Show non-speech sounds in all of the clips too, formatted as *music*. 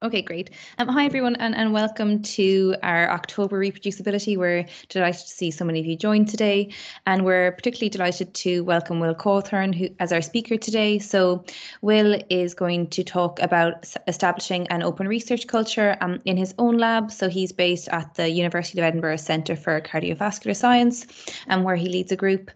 Okay, great. Um, hi, everyone, and, and welcome to our October ReproducibiliTea. We're delighted to see so many of you join today, and we're particularly delighted to welcome Will Cawthorn who, as our speaker today. So, Will is going to talk about establishing an open research culture um, in his own lab. So, he's based at the University of Edinburgh Centre for Cardiovascular Science, and where he leads a group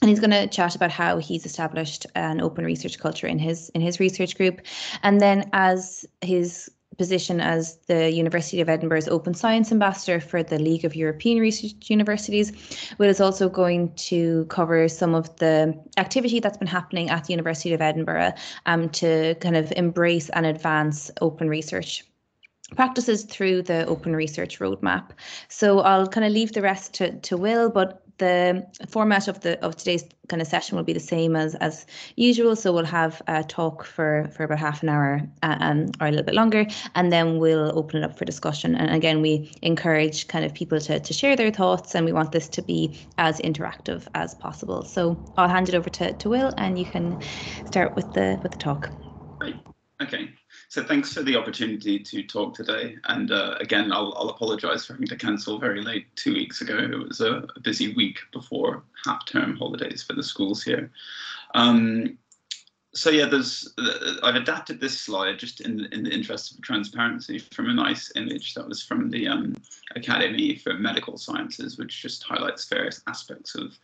and he's going to chat about how he's established an open research culture in his in his research group and then as his position as the University of Edinburgh's Open Science Ambassador for the League of European Research Universities. Will is also going to cover some of the activity that's been happening at the University of Edinburgh um, to kind of embrace and advance open research practices through the open research roadmap. So I'll kind of leave the rest to, to Will, but the format of the of today's kind of session will be the same as as usual. So we'll have a talk for for about half an hour uh, um, or a little bit longer, and then we'll open it up for discussion. And again, we encourage kind of people to to share their thoughts, and we want this to be as interactive as possible. So I'll hand it over to to Will, and you can start with the with the talk. Great. Okay. So thanks for the opportunity to talk today. And uh, again, I'll, I'll apologize for having to cancel very late two weeks ago. It was a, a busy week before half-term holidays for the schools here. Um, so yeah, there's uh, I've adapted this slide just in in the interest of transparency from a nice image that was from the um, Academy for Medical Sciences, which just highlights various aspects of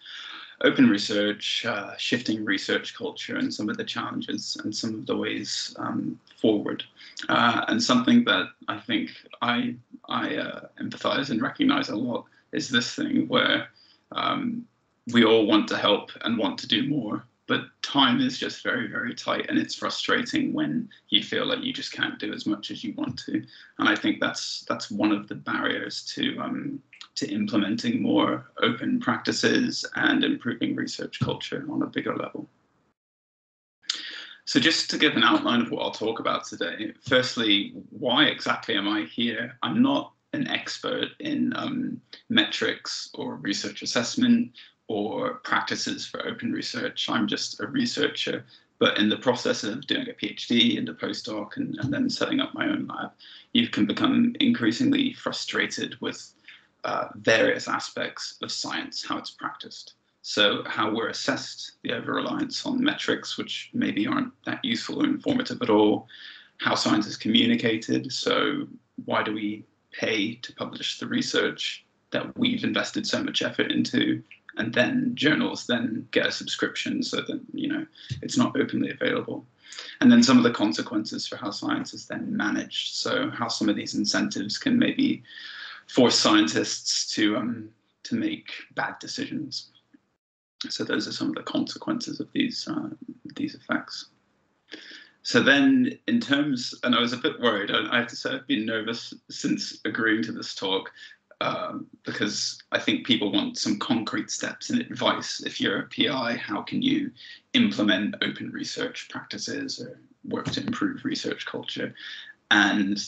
open research, uh, shifting research culture, and some of the challenges and some of the ways um, forward. Uh, and something that I think I I uh, empathize and recognize a lot is this thing where um, we all want to help and want to do more, but time is just very very tight, and it's frustrating when you feel like you just can't do as much as you want to. And I think that's that's one of the barriers to um, to implementing more open practices and improving research culture on a bigger level. So just to give an outline of what I'll talk about today, firstly, why exactly am I here? I'm not an expert in um, metrics or research assessment or practices for open research. I'm just a researcher, but in the process of doing a PhD and a postdoc and, and then setting up my own lab, you can become increasingly frustrated with uh, various aspects of science, how it's practiced. So how we're assessed, the over-reliance on metrics, which maybe aren't that useful or informative at all, how science is communicated, so why do we pay to publish the research that we've invested so much effort into, and then journals then get a subscription so that you know it's not openly available. And then some of the consequences for how science is then managed. So how some of these incentives can maybe force scientists to um, to make bad decisions. So those are some of the consequences of these uh, these effects. So then, in terms, and I was a bit worried. I, have to say I've been nervous since agreeing to this talk um, because I think people want some concrete steps and advice. If you're a PI, how can you implement open research practices or work to improve research culture? And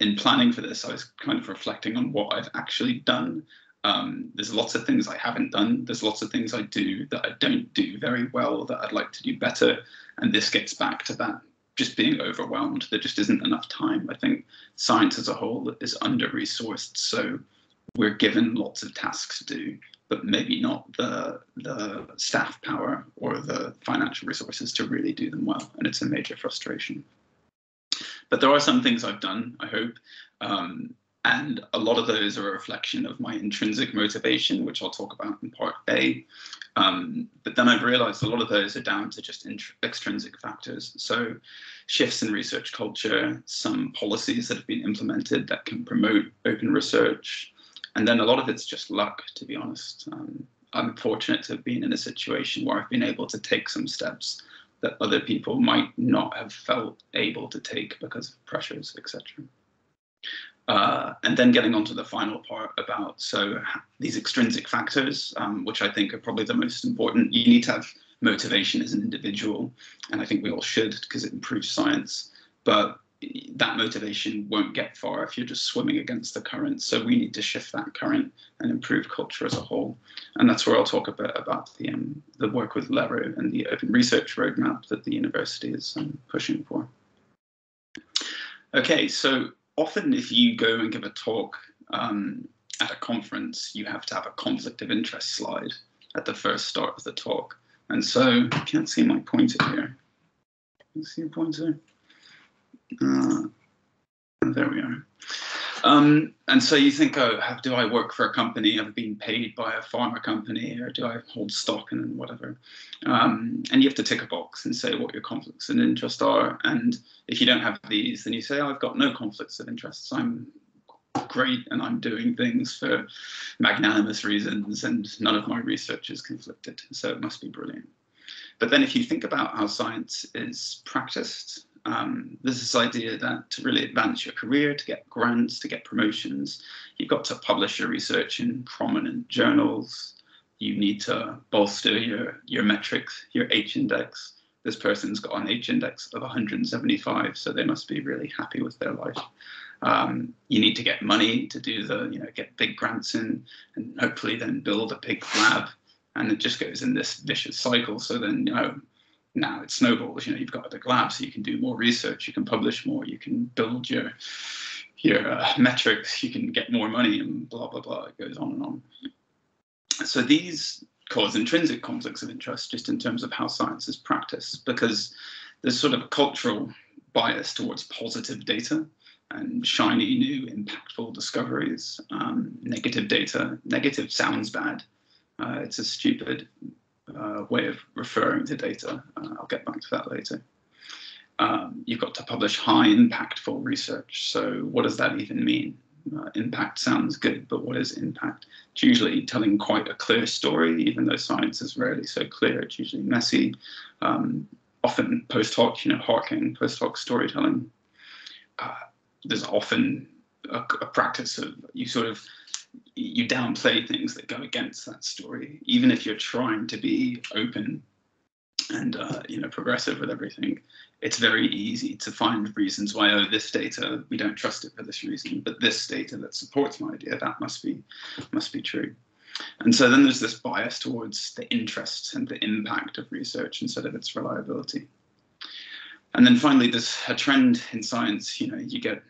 in planning for this, I was kind of reflecting on what I've actually done. Um, there's lots of things I haven't done. There's lots of things I do that I don't do very well that I'd like to do better. And this gets back to that just being overwhelmed. There just isn't enough time. I think science as a whole is under resourced. So we're given lots of tasks to do, but maybe not the, the staff power or the financial resources to really do them well. And it's a major frustration. But there are some things I've done, I hope. Um, and a lot of those are a reflection of my intrinsic motivation, which I'll talk about in part A. Um, but then I've realized a lot of those are down to just extrinsic factors. So shifts in research culture, some policies that have been implemented that can promote open research. And then a lot of it's just luck, to be honest. Um, I'm fortunate to have been in a situation where I've been able to take some steps that other people might not have felt able to take because of pressures, etc. Uh, and then getting on to the final part about so these extrinsic factors, um, which I think are probably the most important. You need to have motivation as an individual, and I think we all should because it improves science. But that motivation won't get far if you're just swimming against the current. So we need to shift that current and improve culture as a whole. And that's where I'll talk a bit about the um, the work with LERU and the open research roadmap that the university is um, pushing for. Okay, so often if you go and give a talk um, at a conference, you have to have a conflict of interest slide at the first start of the talk. And so I can't see my pointer here. Can you see a pointer? Uh, there we are. Um, and so you think, oh, how, do I work for a company? I've been paid by a pharma company, or do I hold stock and whatever? Um, and you have to tick a box and say what your conflicts of interest are. And if you don't have these, then you say, oh, I've got no conflicts of interests. I'm great and I'm doing things for magnanimous reasons, and none of my research is conflicted. So it must be brilliant. But then if you think about how science is practiced, um, there's this idea that to really advance your career, to get grants, to get promotions, you've got to publish your research in prominent journals. You need to bolster your, your metrics, your H index. This person's got an H index of 175, so they must be really happy with their life. Um, you need to get money to do the, you know, get big grants in, and hopefully then build a big lab. And it just goes in this vicious cycle. So then, you know, now it snowballs. You know, you've got a big lab, so you can do more research, you can publish more, you can build your your uh, metrics, you can get more money, and blah blah blah. It goes on and on. So these cause intrinsic conflicts of interest, just in terms of how science is practiced, because there's sort of a cultural bias towards positive data and shiny new impactful discoveries. Um, negative data, negative sounds bad. Uh, it's a stupid uh, way of referring to data. Uh, I'll get back to that later. Um, you've got to publish high impactful research. So what does that even mean? Uh, impact sounds good, but what is impact? It's usually telling quite a clear story, even though science is rarely so clear. It's usually messy, um, often post hoc, you know, harking, post hoc storytelling. Uh, there's often a, a, practice of you sort of you downplay things that go against that story, even if you're trying to be open and uh, you know progressive with everything. It's very easy to find reasons why oh this data we don't trust it for this reason, but this data that supports my idea that must be must be true. And so then there's this bias towards the interest and the impact of research instead of its reliability. And then finally, there's a trend in science. You know, you get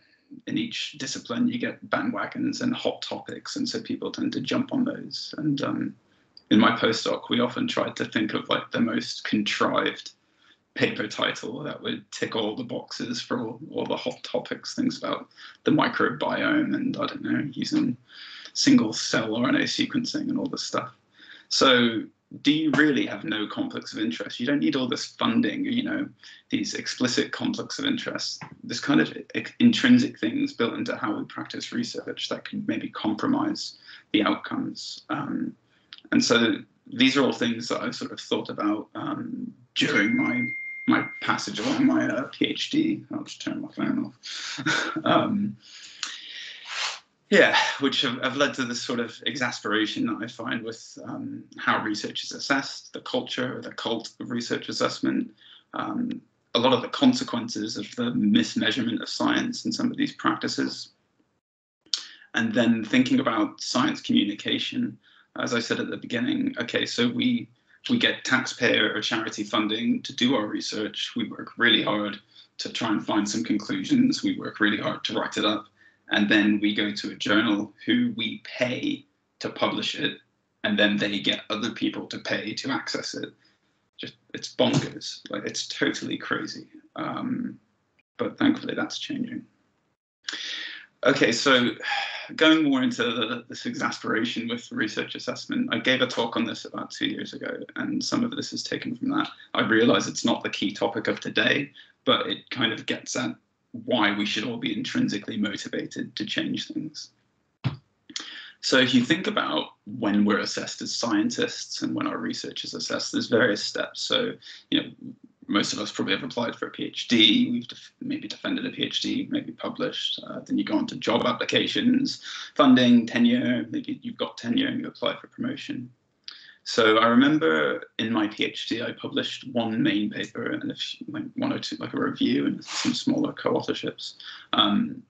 in each discipline you get bandwagons and hot topics and so people tend to jump on those. And um, in my postdoc we often tried to think of like the most contrived paper title that would tick all the boxes for all, all the hot topics things about the microbiome and i don't know using single cell rna sequencing and all this stuff. So do you really have no conflicts of interest? You don't need all this funding, you know, these explicit conflicts of interest, this kind of intrinsic things built into how we practice research that could maybe compromise the outcomes. Um, and so these are all things that I've sort of thought about um, during my my passage along my uh, PhD. I'll just turn my phone off. *laughs* um, yeah, which have, have, led to this sort of exasperation that I find with um, how research is assessed, the culture, the cult of research assessment, um, a lot of the consequences of the mismeasurement of science and some of these practices. And then thinking about science communication, as I said at the beginning, okay, so we we get taxpayer or charity funding to do our research. We work really hard to try and find some conclusions. We work really hard to write it up and then we go to a journal who we pay to publish it, and then they get other people to pay to access it. Just it's bonkers, like it's totally crazy. Um, but thankfully, that's changing. Okay, so going more into the, this exasperation with research assessment, I gave a talk on this about two years ago, and some of this is taken from that. I realize it's not the key topic of today, but it kind of gets at why we should all be intrinsically motivated to change things. So if you think about when we're assessed as scientists and when our research is assessed, there's various steps. So, you know, most of us probably have applied for a PhD. We've def- maybe defended a PhD, maybe published. Uh, then you go on to job applications, funding, tenure. Maybe you've got tenure and you apply for promotion. So I remember in my PhD, I published one main paper and like one or two, like a review and some smaller co-authorships. Um,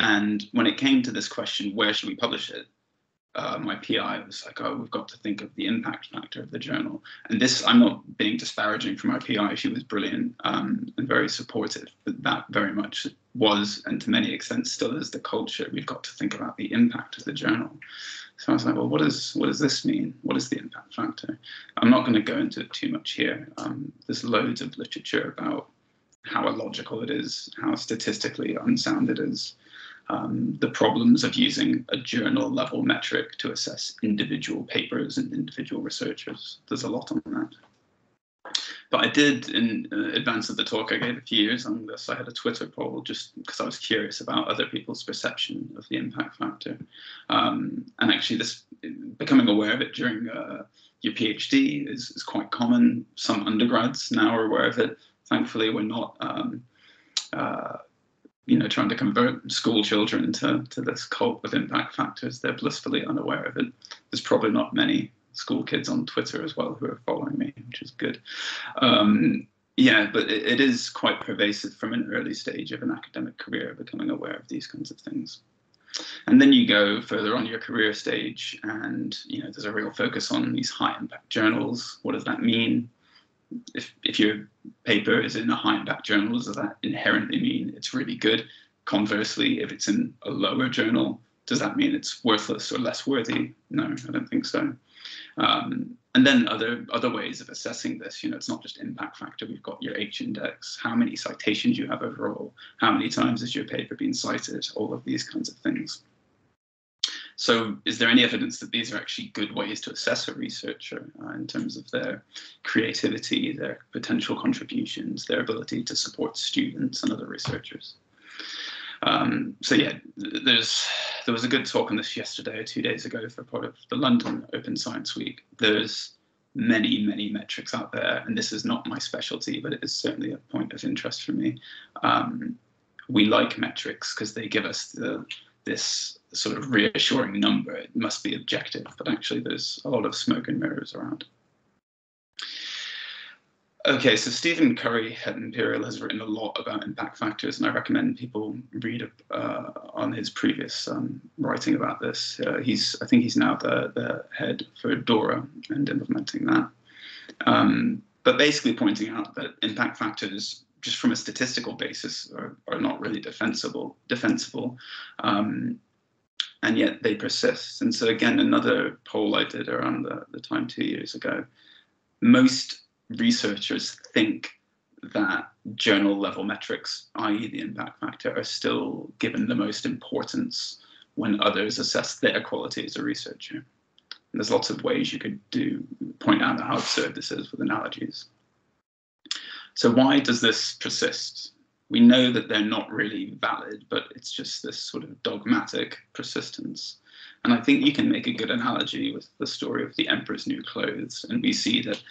and when it came to this question, where should we publish it? uh, my PI was like, oh, we've got to think of the impact factor of the journal. And this, I'm not being disparaging from my PI. She was brilliant um, and very supportive, but that very much was, and to many extents still is, the culture. We've got to think about the impact of the journal. So I was like, well, what does what does this mean? What is the impact factor? I'm not going to go into it too much here. Um, there's loads of literature about how illogical it is, how statistically unsound it is um, the problems of using a journal level metric to assess individual papers and individual researchers. There's a lot on that. But I did, in uh, advance of the talk I gave a few years on this, I had a Twitter poll just because I was curious about other people's perception of the impact factor. Um, and actually, this becoming aware of it during uh, your PhD is, is quite common. Some undergrads now are aware of it. Thankfully, we're not um, uh, you know, trying to convert school children to, to this cult of impact factors. They're blissfully unaware of it. There's probably not many school kids on Twitter as well who are following me, which is good. Um, yeah, but it, it is quite pervasive from an early stage of an academic career, becoming aware of these kinds of things. And then you go further on your career stage, and you know there's a real focus on these high impact journals. What does that mean? if, if your paper is in a high impact journal, does that inherently mean it's really good? Conversely, if it's in a lower journal, does that mean it's worthless or less worthy? No, I don't think so. Um, and then other other ways of assessing this, you know, it's not just impact factor. We've got your H index, how many citations you have overall, how many times has your paper been cited, all of these kinds of things. So is there any evidence that these are actually good ways to assess a researcher uh, in terms of their creativity, their potential contributions, their ability to support students and other researchers? Um, so yeah, there's there was a good talk on this yesterday or two days ago for part of the London Open Science Week. There's many, many metrics out there, and this is not my specialty, but it is certainly a point of interest for me. Um, we like metrics because they give us the this sort of reassuring number. It must be objective, but actually there's a lot of smoke and mirrors around. Okay, so Stephen Curry at Imperial has written a lot about impact factors, and I recommend people read uh, on his previous um, writing about this. Uh, he's, I think he's now the, the head for DORA and implementing that. Um, but basically pointing out that impact factors just from a statistical basis are, are not really defensible defensible um, and yet they persist and so again another poll i did around the, the time two years ago most researchers think that journal level metrics i.e the impact factor are still given the most importance when others assess their quality as a researcher and there's lots of ways you could do point out how absurd this is with analogies so why does this persist? We know that they're not really valid, but it's just this sort of dogmatic persistence. And I think you can make a good analogy with the story of the Emperor's New Clothes. And we see that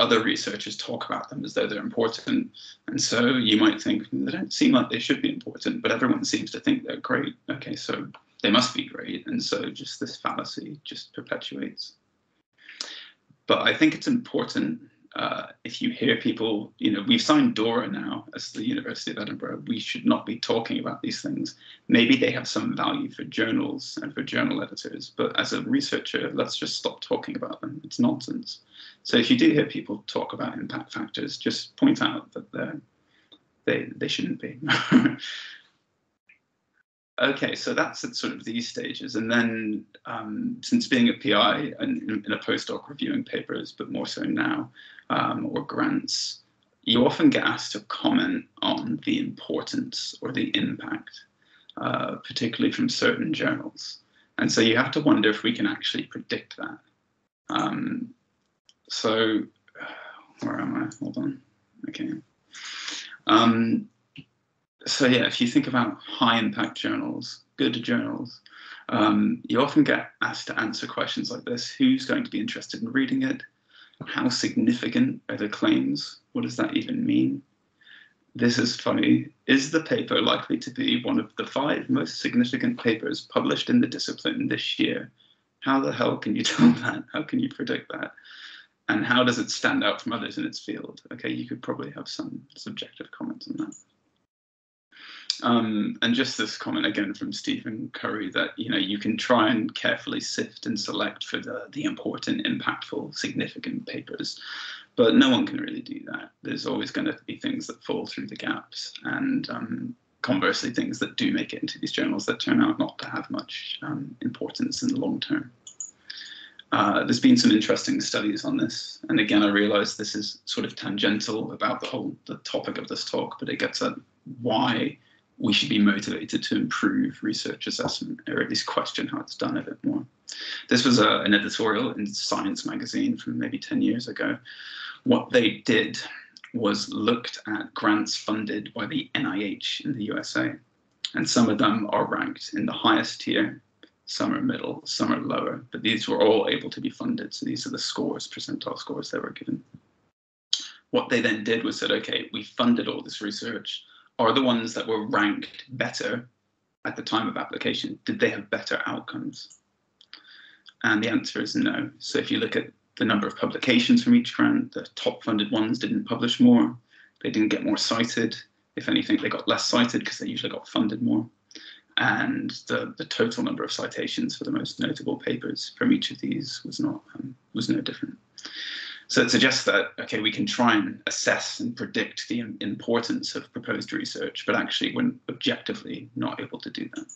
other researchers talk about them as though they're important. And so you might think hmm, they don't seem like they should be important, but everyone seems to think they're great. Okay, so they must be great. And so just this fallacy just perpetuates. But I think it's important uh, if you hear people, you know, we've signed DORA now as the University of Edinburgh. We should not be talking about these things. Maybe they have some value for journals and for journal editors, but as a researcher, let's just stop talking about them. It's nonsense. So if you do hear people talk about impact factors, just point out that they they shouldn't be. *laughs* okay, so that's at sort of these stages. And then um, since being a PI and in a postdoc reviewing papers, but more so now, um, or grants, you often get asked to comment on the importance or the impact, uh, particularly from certain journals. And so you have to wonder if we can actually predict that. Um, so, where am I? Hold on. Okay. So yeah, if you think about high impact journals, good journals, um, you often get asked to answer questions like this: Who's going to be interested in reading it? How significant are the claims? What does that even mean? This is funny. Is the paper likely to be one of the five most significant papers published in the discipline this year? How the hell can you *laughs* tell that? How can you predict that? And how does it stand out from others in its field? Okay, you could probably have some subjective comments on that. Um, and just this comment again from Stephen Curry that you know you can try and carefully sift and select for the the important, impactful, significant papers, but no one can really do that. There's always going to be things that fall through the gaps, and um, conversely, things that do make it into these journals that turn out not to have much um, importance in the long term. Uh, there's been some interesting studies on this, and again, I realise this is sort of tangential about the whole the topic of this talk, but it gets at why we should be motivated to improve research assessment, or at least question how it's done a bit more. This was a, an editorial in Science magazine from maybe 10 years ago. What they did was looked at grants funded by the NIH in the USA. And some of them are ranked in the highest tier, some are middle, some are lower, but these were all able to be funded. So these are the scores, percentile scores that were given. What they then did was said, okay, we funded all this research. Are the ones that were ranked better at the time of application, did they have better outcomes? And the answer is no. So if you look at the number of publications from each grant. The top funded ones didn't publish more. They didn't get more cited. If anything, they got less cited because they usually got funded more. And the, the total number of citations for the most notable papers from each of these was not um, was no different. So it suggests that okay, we can try and assess and predict the importance of proposed research, but actually we're objectively not able to do that.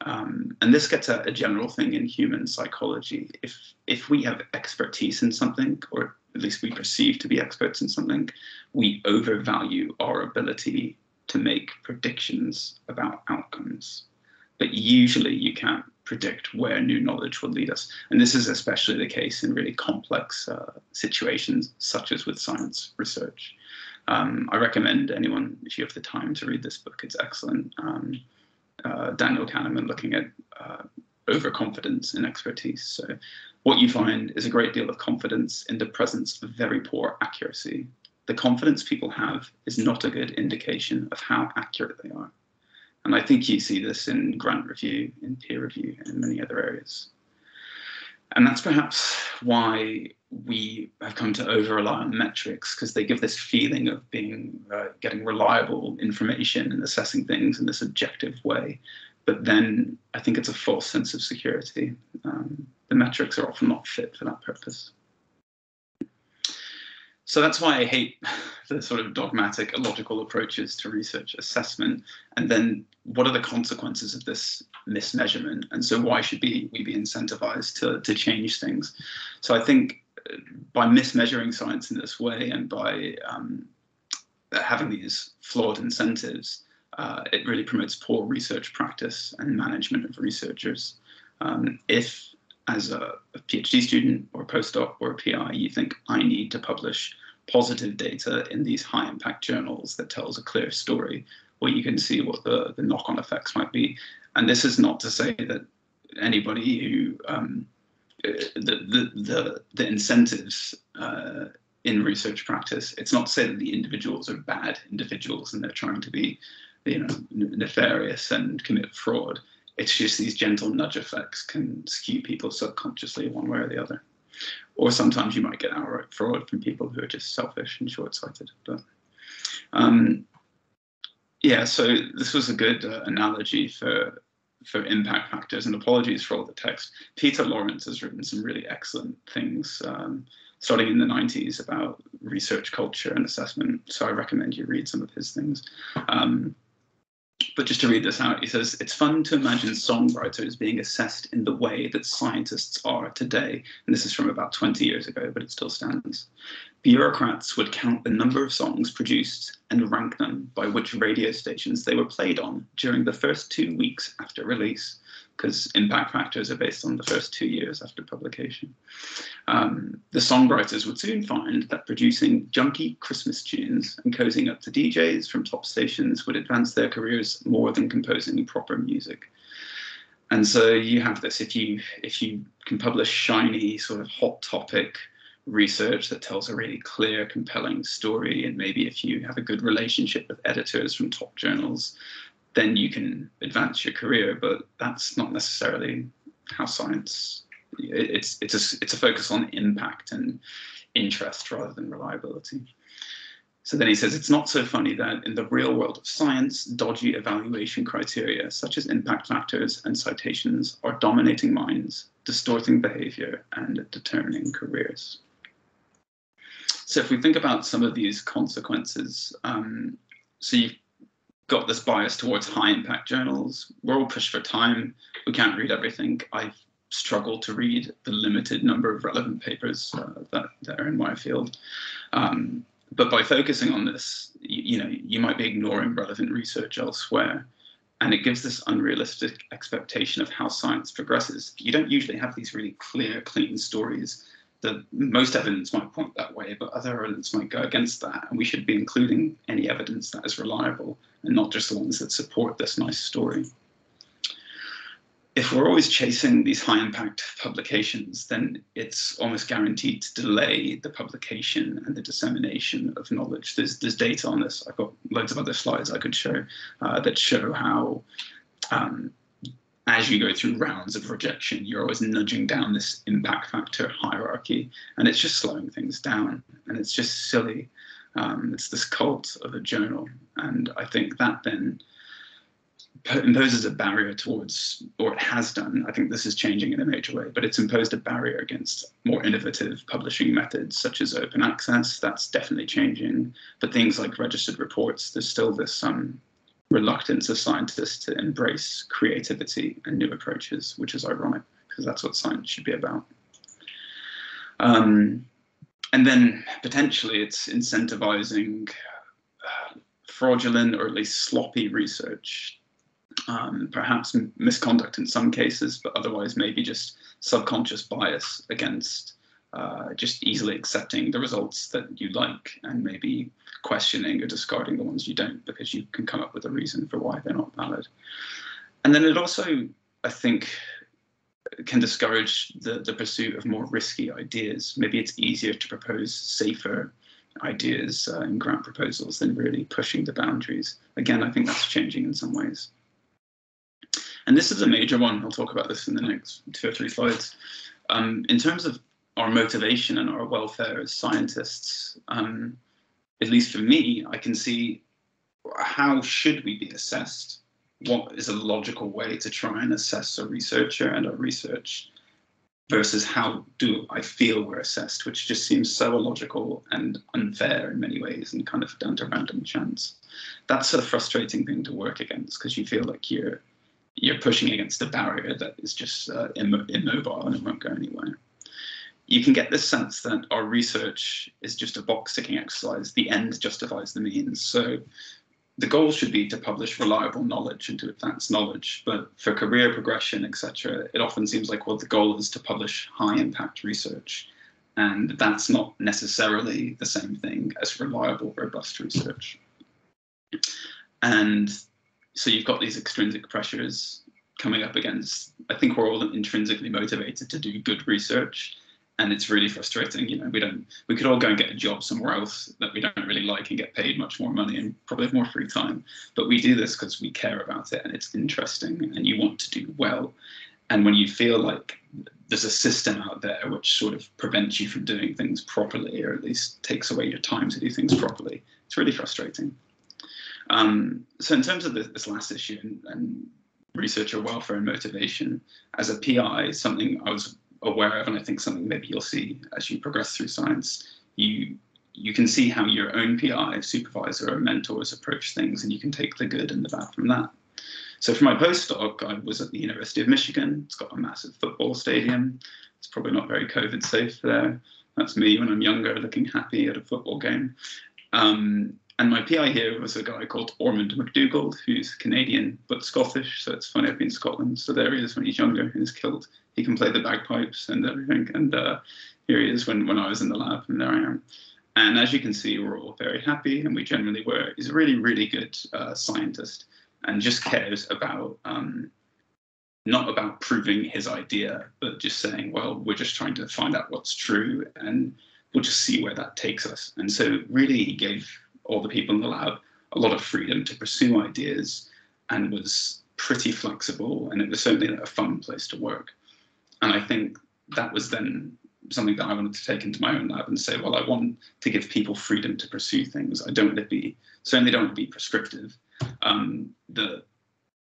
Um, and this gets at a general thing in human psychology. If if we have expertise in something, or at least we perceive to be experts in something, we overvalue our ability to make predictions about outcomes. But usually you can't predict where new knowledge will lead us. And this is especially the case in really complex uh, situations, such as with science research. Um, I recommend anyone, if you have the time to read this book, it's excellent. Um, uh, Daniel Kahneman looking at uh, overconfidence in expertise. So what you find is a great deal of confidence in the presence of very poor accuracy. The confidence people have is not a good indication of how accurate they are. And I think you see this in grant review, in peer review, and in many other areas. And that's perhaps why we have come to over rely on metrics because they give this feeling of being uh, getting reliable information and assessing things in this objective way. But then I think it's a false sense of security. Um, the metrics are often not fit for that purpose. So that's why I hate *sighs* the sort of dogmatic, illogical approaches to research assessment. And then what are the consequences of this mismeasurement? And so why should be, we be incentivized to, to change things? So I think uh, by mismeasuring science in this way and by um, having these flawed incentives, uh, it really promotes poor research practice and management of researchers. Um, if as a, a, PhD student or a postdoc or a PI, you think I need to publish positive data in these high impact journals that tells a clear story where you can see what the, the knock on effects might be. And this is not to say that anybody who um, uh, the, the, the, the incentives uh, in research practice, it's not to say that the individuals are bad individuals and they're trying to be you know, nefarious and commit fraud it's just these gentle nudge effects can skew people subconsciously one way or the other. Or sometimes you might get outright fraud from people who are just selfish and short-sighted. But um, yeah, so this was a good uh, analogy for for impact factors. And apologies for all the text. Peter Lawrence has written some really excellent things, um, starting in the 90s about research culture and assessment. So I recommend you read some of his things. Um, but just to read this out, he says, It's fun to imagine songwriters being assessed in the way that scientists are today. And this is from about 20 years ago, but it still stands. Bureaucrats would count the number of songs produced and rank them by which radio stations they were played on during the first two weeks after release because impact factors are based on the first two years after publication. Um, the songwriters would soon find that producing junky Christmas tunes and cozying up to DJs from top stations would advance their careers more than composing proper music. And so you have this if you if you can publish shiny sort of hot topic research that tells a really clear, compelling story, and maybe if you have a good relationship with editors from top journals, then you can advance your career. But that's not necessarily how science. It's it's a it's a focus on impact and interest rather than reliability. So then he says, it's not so funny that in the real world of science, dodgy evaluation criteria such as impact factors and citations are dominating minds, distorting behavior, and determining careers. So if we think about some of these consequences, um, so you've got this bias towards high impact journals. We're all pushed for time. We can't read everything. I've struggled to read the limited number of relevant papers uh, that, that are in my field. Um, but by focusing on this, you, you, know, you might be ignoring relevant research elsewhere. And it gives this unrealistic expectation of how science progresses. You don't usually have these really clear, clean stories. The most evidence might point that way, but other evidence might go against that. And we should be including any evidence that is reliable and not just the ones that support this nice story if we're always chasing these high impact publications, then it's almost guaranteed to delay the publication and the dissemination of knowledge. There's, there's data on this. I've got loads of other slides I could show uh, that show how, um, as you go through rounds of rejection, you're always nudging down this impact factor hierarchy, and it's just slowing things down. And it's just silly. Um, it's this cult of a journal. And I think that then imposes a barrier towards, or it has done, I think this is changing in a major way, but it's imposed a barrier against more innovative publishing methods such as open access. That's definitely changing. But things like registered reports, there's still this um, reluctance of scientists to embrace creativity and new approaches, which is ironic because that's what science should be about. Um, and then potentially it's incentivizing uh, fraudulent or at least sloppy research um, perhaps misconduct in some cases, but otherwise maybe just subconscious bias against uh, just easily accepting the results that you like and maybe questioning or discarding the ones you don't because you can come up with a reason for why they're not valid. And then it also, I think, can discourage the, the pursuit of more risky ideas. Maybe it's easier to propose safer ideas uh, in grant proposals than really pushing the boundaries. Again, I think that's changing in some ways. And this is a major one. I'll talk about this in the next two or three slides. Um, in terms of our motivation and our welfare as scientists, um, at least for me, I can see how should we be assessed? What is a logical way to try and assess a researcher and our research versus how do I feel we're assessed, which just seems so illogical and unfair in many ways and kind of down to random chance. That's a frustrating thing to work against because you feel like you're you're pushing against a barrier that is just uh, Im- immobile and it won't go anywhere. You can get this sense that our research is just a box ticking exercise. The end justifies the means. So the goal should be to publish reliable knowledge and to advance knowledge. But for career progression, etc., it often seems like well, the goal is to publish high impact research. And that's not necessarily the same thing as reliable, robust research. And so you've got these extrinsic pressures coming up against i think we're all intrinsically motivated to do good research and it's really frustrating you know we don't we could all go and get a job somewhere else that we don't really like and get paid much more money and probably have more free time. But we do this because we care about it and it's interesting and you want to do well. And when you feel like there's a system out there which sort of prevents you from doing things properly or at least takes away your time to do things properly it's really frustrating. Um, so in terms of this, this last issue and, and, researcher welfare and motivation, as a PI, something I was aware of, and I think something maybe you'll see as you progress through science, you you can see how your own PI, supervisor, or mentors approach things, and you can take the good and the bad from that. So for my postdoc, I was at the University of Michigan. It's got a massive football stadium. It's probably not very COVID safe there. That's me when I'm younger, looking happy at a football game. Um, and my PI here was a guy called Ormond MacDougald, who's Canadian but Scottish. So it's funny, I've been in Scotland. So there he is when he's younger and he's killed. He can play the bagpipes and everything. And uh, here he is when, when I was in the lab, and there I am. And as you can see, we're all very happy, and we generally were. He's a really, really good uh, scientist and just cares about um, not about proving his idea, but just saying, well, we're just trying to find out what's true and we'll just see where that takes us. And so, really, he gave all the people in the lab a lot of freedom to pursue ideas and was pretty flexible and it was certainly a fun place to work and i think that was then something that I wanted to take into my own lab and say, well, I want to give people freedom to pursue things. I don't want to be certainly don't want to be prescriptive. Um, the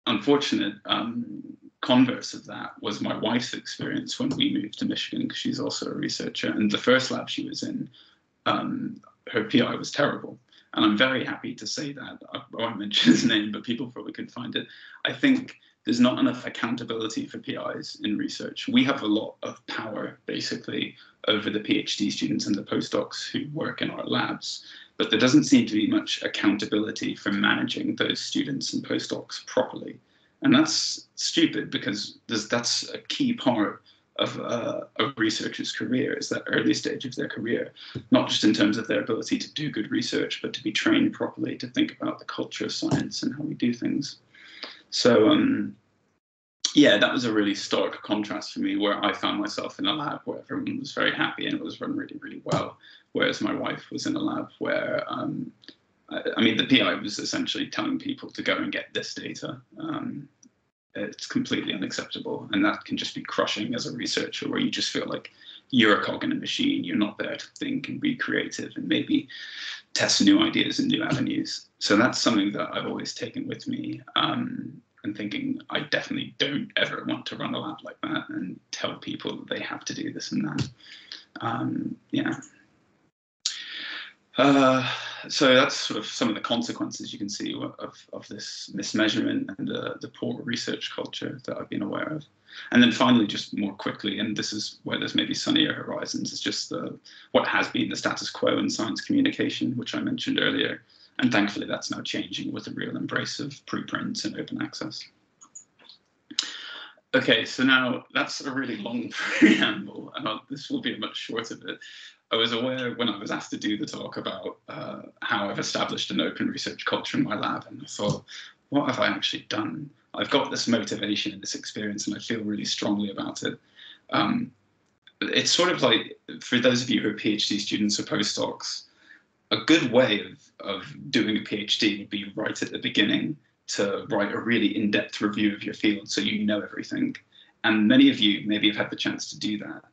unfortunate um, converse of that was my wife's experience when we moved to Michigan because she's also a researcher. And the first lab she was in, um, her PI was terrible. And I'm very happy to say that. I won't mention *laughs* his name, but people probably could find it. I think there's not enough accountability for PIs in research. We have a lot of power, basically, over the PhD students and the postdocs who work in our labs, but there doesn't seem to be much accountability for managing those students and postdocs properly. And that's stupid because that's a key part of uh, a researcher's career is that early stage of their career, not just in terms of their ability to do good research, but to be trained properly to think about the culture of science and how we do things. So, um, yeah, that was a really stark contrast for me where I found myself in a lab where everyone was very happy and it was run really, really well, whereas my wife was in a lab where, um, I, mean, the PI was essentially telling people to go and get this data. Um, it's completely unacceptable. And that can just be crushing as a researcher where you just feel like you're a cog in a machine. You're not there to think and be creative and maybe test new ideas and new avenues. So that's something that I've always taken with me um, and thinking I definitely don't ever want to run a lab like that and tell people that they have to do this and that. Um, yeah. Uh, so that's sort of some of the consequences you can see of, of this mismeasurement and the, the poor research culture that I've been aware of. And then finally, just more quickly, and this is where there's maybe sunnier horizons, is just the, what has been the status quo in science communication, which I mentioned earlier. And thankfully, that's now changing with a real embrace of preprints and open access. Okay, so now that's a really long *laughs* preamble, and I'll, this will be a much shorter bit. I was aware when I was asked to do the talk about uh, how I've established an open research culture in my lab, and I thought, what have I actually done? I've got this motivation and this experience, and I feel really strongly about it. Um, it's sort of like for those of you who are PhD students or postdocs, a good way of, of doing a PhD would be right at the beginning to write a really in-depth review of your field so you know everything. And many of you maybe have had the chance to do that.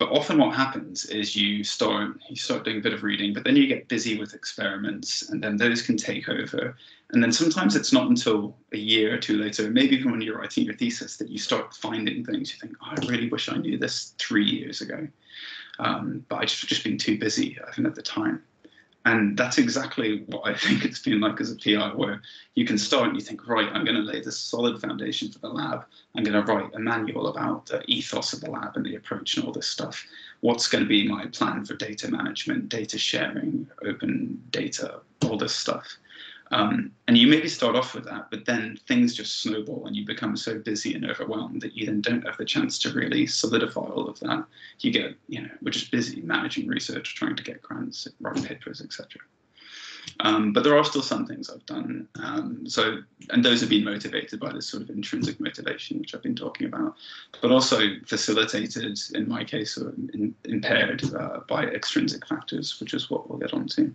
But often what happens is you start you start doing a bit of reading, but then you get busy with experiments, and then those can take over. And then sometimes it's not until a year or two later, maybe even when you're writing your thesis, that you start finding things. You think, oh, I really wish I knew this three years ago, um, but I just just been too busy, even at the time. And that's exactly what I *laughs* think it's been like as a PI, where you can start and you think, right, I'm going to lay this solid foundation for the lab. I'm going to write a manual about the ethos of the lab and the approach and all this stuff. What's going to be my plan for data management, data sharing, open data, all this stuff. Um, and you maybe start off with that, but then things just snowball and you become so busy and overwhelmed that you then don't have the chance to really solidify all of that. You get, you know, we're just busy managing research, trying to get grants, write papers, etc. Um, but there are still some things I've done. Um, so, and those have been motivated by this sort of intrinsic motivation, which I've been talking about, but also facilitated, in my case, or in, impaired uh, by extrinsic factors, which is what we'll get onto.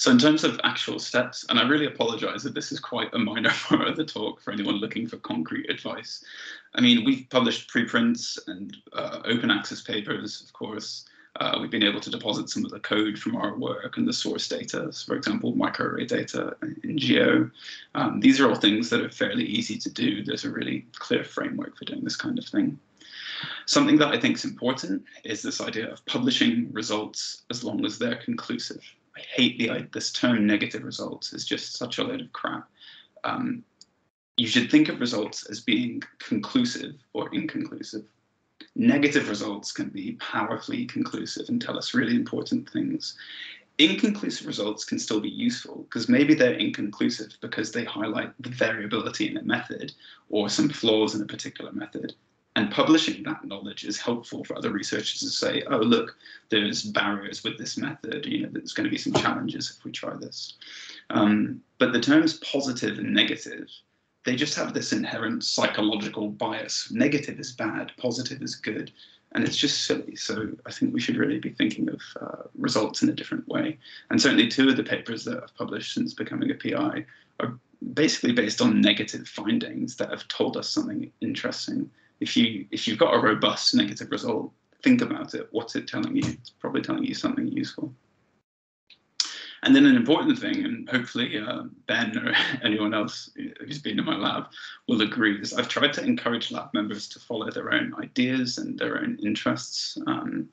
So in terms of actual steps, and I really apologize that this is quite a minor *laughs* part of the talk for anyone looking for concrete advice. I mean, we've published preprints and uh, open access papers, of course. Uh, we've been able to deposit some of the code from our work and the source data, so for example, microarray data in GEO. Um, these are all things that are fairly easy to do. There's a really clear framework for doing this kind of thing. Something that I think is important is this idea of publishing results as long as they're conclusive. I hate the this term negative results is just such a load of crap. Um, you should think of results as being conclusive or inconclusive. Negative results can be powerfully conclusive and tell us really important things. Inconclusive results can still be useful because maybe they're inconclusive because they highlight the variability in a method or some flaws in a particular method and publishing that knowledge is helpful for other researchers to say, oh, look, there's barriers with this method, you know, there's going to be some challenges if we try this. Um, but the terms positive and negative, they just have this inherent psychological bias. Negative is bad, positive is good. And it's just silly. So I think we should really be thinking of uh, results in a different way. And certainly two of the papers that I've published since becoming a PI are basically based on negative findings that have told us something interesting if you if you've got a robust negative result, think about it. What's it telling you? It's probably telling you something useful. And then an important thing, and hopefully uh, Ben or *laughs* anyone else who's been in my lab will agree, is I've tried to encourage lab members to follow their own ideas and their own interests. Um,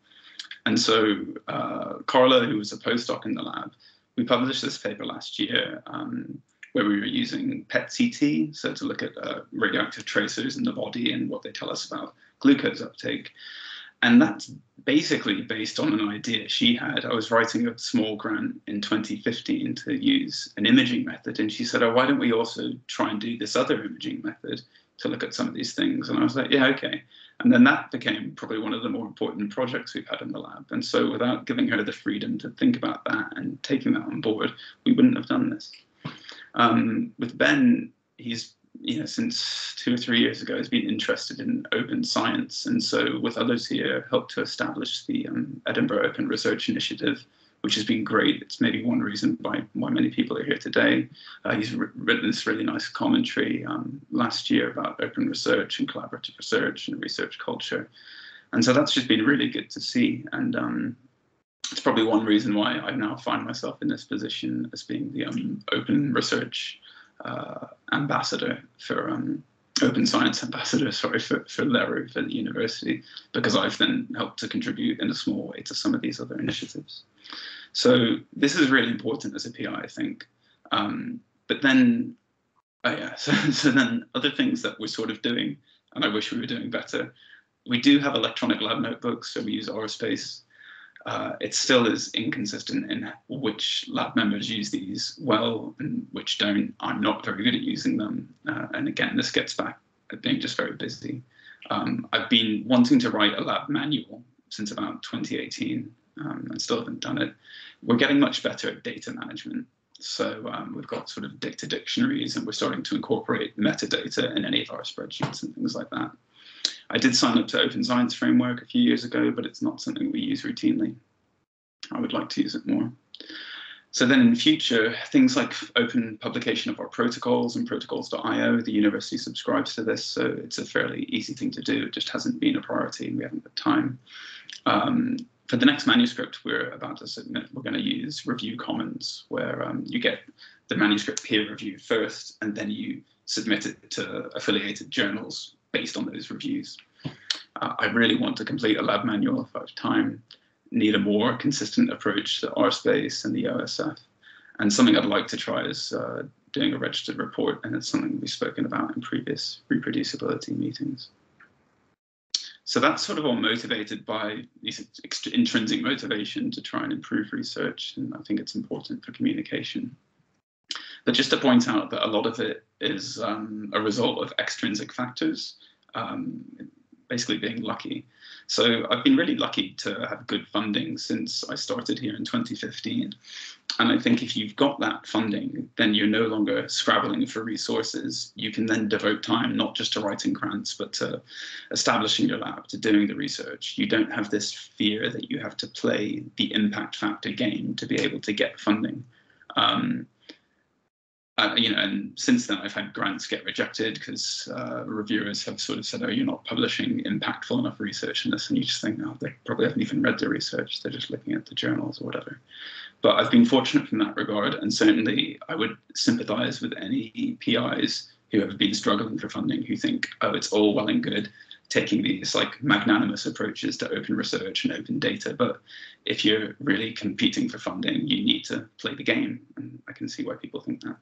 and so uh, Carla, who was a postdoc in the lab, we published this paper last year um, where we were using PET-CT, so to look at uh, radioactive tracers in the body and what they tell us about glucose uptake. And that's basically based on an idea she had. I was writing a small grant in 2015 to use an imaging method, and she said, "Oh, why don't we also try and do this other imaging method to look at some of these things?" And I was like, "Yeah, okay." And then that became probably one of the more important projects we've had in the lab. And so, without giving her the freedom to think about that and taking that on board, we wouldn't have done this. Um, with Ben, he's you know, since two or three years ago, has been interested in open science, and so with others here, helped to establish the um, Edinburgh Open Research Initiative, which has been great. It's maybe one reason why why many people are here today. Uh, he's written this really nice commentary um, last year about open research and collaborative research and research culture, and so that's just been really good to see. And um, it's probably one reason why I now find myself in this position as being the um, open research uh, ambassador for um, open science ambassador, *laughs* sorry, for, for LERU, for the university, because I've then helped to contribute in a small way to some of these other initiatives. So this is really important as a PI, I think. Um, but then, oh yeah, *laughs* so, so then other things that we're sort of doing, and I wish we were doing better, we do have electronic lab notebooks, so we use RSpace uh, it still is inconsistent in which lab members use these well and which don't. I'm not very good at using them. Uh, and again, this gets back at being just very busy. Um, I've been wanting to write a lab manual since about 2018 um, and still haven't done it. We're getting much better at data management. So um, we've got sort of data dictionaries and we're starting to incorporate metadata in any of our spreadsheets and things like that. I did sign up to Open Science Framework a few years ago, but it's not something we use routinely. I would like to use it more. So then in future, things like open publication of our protocols and protocols.io, the university subscribes to this, so it's a fairly easy thing to do. It just hasn't been a priority and we haven't had time. Um, for the next manuscript we're about to submit, we're going to use Review Commons, where um, you get the manuscript peer reviewed first, and then you submit it to affiliated journals based on those reviews. Uh, I really want to complete a lab manual if I have time, need a more consistent approach to RSpace and the OSF. And something I'd like to try is uh, doing a registered report, and it's something we've spoken about in previous ReproducibiliTea meetings. So that's sort of all motivated by these intrinsic motivation to try and improve research, and I think it's important for communication. But just to point out that a lot of it is um, a result of extrinsic factors, um, basically being lucky. So I've been really lucky to have good funding since I started here in 2015. And I think if you've got that funding, then you're no longer scrabbling for resources. You can then devote time not just to writing grants, but to establishing your lab, to doing the research. You don't have this fear that you have to play the impact factor game to be able to get funding. Um, uh, you know, and since then I've had grants get rejected because uh, reviewers have sort of said, "Oh, you're not publishing impactful enough research in this," and you just think, "Oh, they probably haven't even read the research; they're just looking at the journals or whatever." But I've been fortunate from that regard, and certainly I would sympathise with any PIs who have been struggling for funding who think, "Oh, it's all well and good." taking these like magnanimous approaches to open research and open data but if you're really competing for funding you need to play the game and i can see why people think that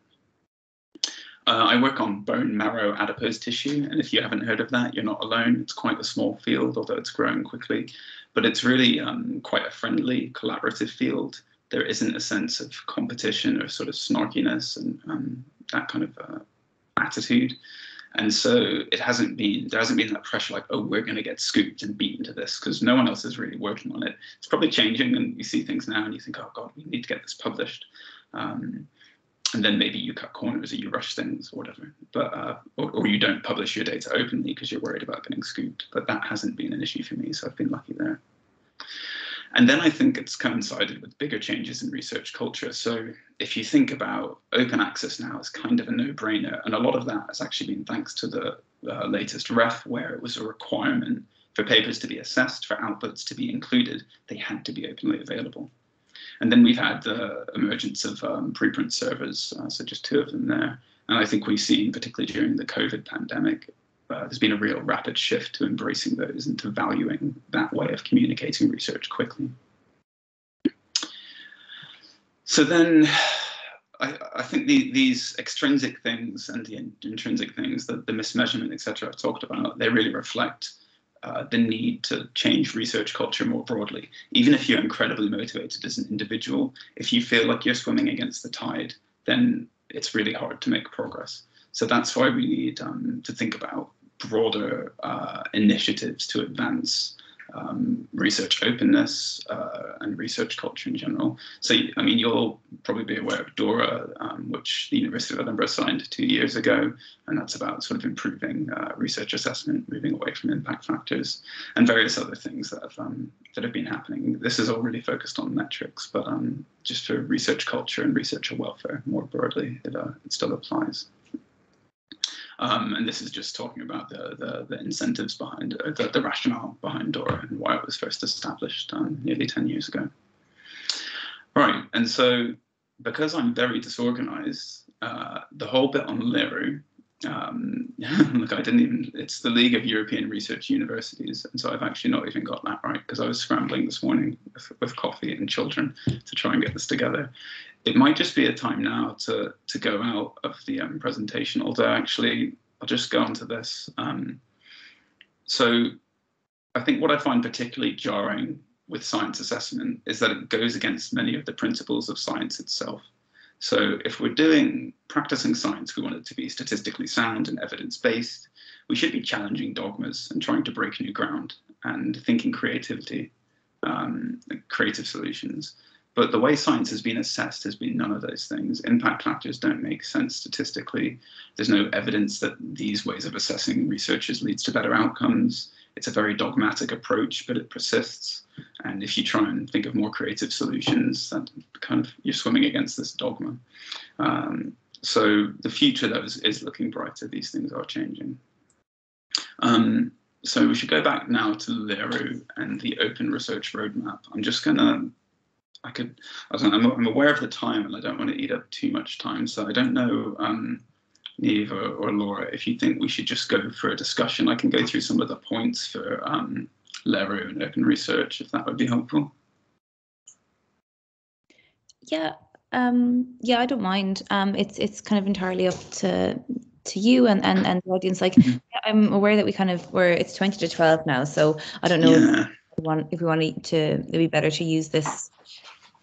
uh, I work on bone marrow adipose tissue, and if you haven't heard of that, you're not alone. It's quite a small field, although it's growing quickly, but it's really um, quite a friendly, collaborative field. There isn't a sense of competition or sort of snarkiness and um, that kind of uh, attitude. And so it hasn't been, there hasn't been that pressure like, oh, we're going to get scooped and beaten to this because no one else is really working on it. It's probably changing and you see things now and you think, oh God, we need to get this published. Um, and then maybe you cut corners or you rush things or whatever. But uh, or, or, you don't publish your data openly because you're worried about getting scooped. But that hasn't been an issue for me, so I've been lucky there. And then I think it's coincided with bigger changes in research culture. So if you think about open access now, it's kind of a no-brainer, and a lot of that has actually been thanks to the uh, latest REF, where it was a requirement for papers to be assessed, for outputs to be included, they had to be openly available. And then we've had the emergence of um, preprint servers, uh, so just two of them there. And I think we've seen, particularly during the COVID pandemic, uh, there's been a real rapid shift to embracing those and to valuing that way of communicating research quickly. So then I, I think the, these extrinsic things and the intrinsic things, the, the mismeasurement, etc., I've talked about, they really reflect uh, the need to change research culture more broadly. Even if you're incredibly motivated as an individual, if you feel like you're swimming against the tide, then it's really hard to make progress. So that's why we need um, to think about broader uh, initiatives to advance um, research openness uh, and research culture in general. So, I mean, you'll probably be aware of DORA, um, which the University of Edinburgh signed two years ago, and that's about sort of improving uh, research assessment, moving away from impact factors, and various other things that have um, that have been happening. This is all really focused on metrics, but um, just for research culture and researcher welfare more broadly, it, uh, it still applies. Um, and this is just talking about the, the, the incentives behind uh, the, the, rationale behind DORA and why it was first established um, nearly 10 years ago. Right, and so because I'm very disorganized, uh, the whole bit on LERU, um, *laughs* look, I didn't even, it's the League of European Research Universities, and so I've actually not even got that right because I was scrambling this morning with, with coffee and children to try and get this together it might just be a time now to to go out of the um, presentation. Although actually, I'll just go on to this. Um, so, I think what I find particularly jarring with science assessment is that it goes against many of the principles of science itself. So, if we're doing practicing science, we want it to be statistically sound and evidence based. We should be challenging dogmas and trying to break new ground and thinking creativity, um, creative solutions. But the way science has been assessed has been none of those things. Impact factors don't make sense statistically. There's no evidence that these ways of assessing researchers leads to better outcomes. It's a very dogmatic approach, but it persists. And if you try and think of more creative solutions, that kind of you're swimming against this dogma. Um, so the future, though, is, is, looking brighter. These things are changing. Um, so we should go back now to LERU and the Open Research Roadmap. I'm just going to I could, I don't, I'm, I'm aware of the time and I don't want to eat up too much time. So I don't know, um, Neve or, or, Laura, if you think we should just go for a discussion, I can go through some of the points for um, LERU and open research, if that would be helpful. Yeah, um, yeah, I don't mind. Um, it's it's kind of entirely up to to you and and, and the audience. Like, mm-hmm. I'm aware that we kind of were. It's twenty to twelve now, so I don't know yeah. if we want if we want to. It'd be better to use this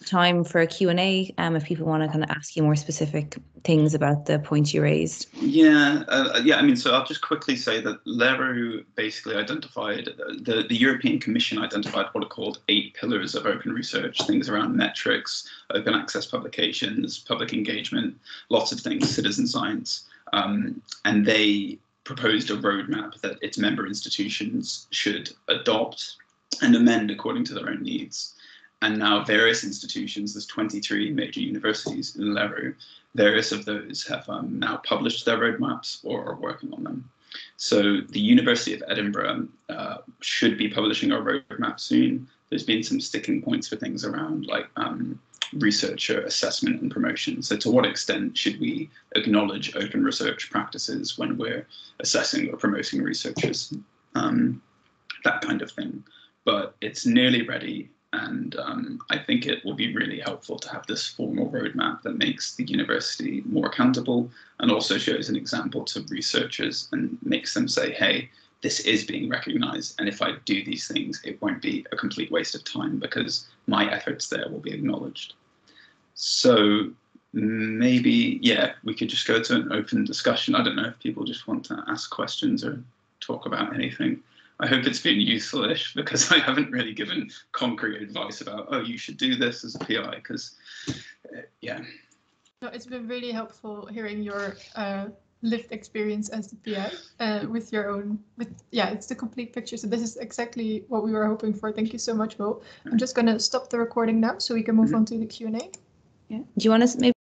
time for a Q&A um, if people want to kind of ask you more specific things about the points you raised. Yeah, uh, yeah. I mean, so I'll just quickly say that LERU basically identified, the, the European Commission identified what are called eight pillars of open research, things around metrics, open access publications, public engagement, lots of things, citizen science. Um, and they proposed a roadmap that its member institutions should adopt and amend according to their own needs and now various institutions, there's 23 major universities in LERU, various of those have um, now published their roadmaps or are working on them. So the University of Edinburgh uh, should be publishing a roadmap soon. There's been some sticking points for things around like um, researcher assessment and promotion. So to what extent should we acknowledge open research practices when we're assessing or promoting researchers? Um, that kind of thing. But it's nearly ready. And um, I think it will be really helpful to have this formal roadmap that makes the university more accountable and also shows an example to researchers and makes them say, hey, this is being recognized. And if I do these things, it won't be a complete waste of time because my efforts there will be acknowledged. So maybe, yeah, we could just go to an open discussion. I don't know if people just want to ask questions or talk about anything. I hope it's been useful-ish because I haven't really given concrete advice about, oh, you should do this as a PI because, uh, yeah. No, it's been really helpful hearing your uh, lived experience as the PI uh, with your own, with yeah, it's the complete picture. So this is exactly what we were hoping for. Thank you so much, Will. I'm just going to stop the recording now so we can move mm -hmm. on to the Q&A. Yeah. Do you want to maybe